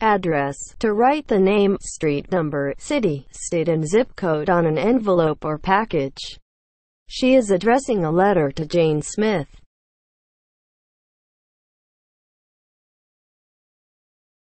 address, to write the name, street number, city, state and zip code on an envelope or package. She is addressing a letter to Jane Smith.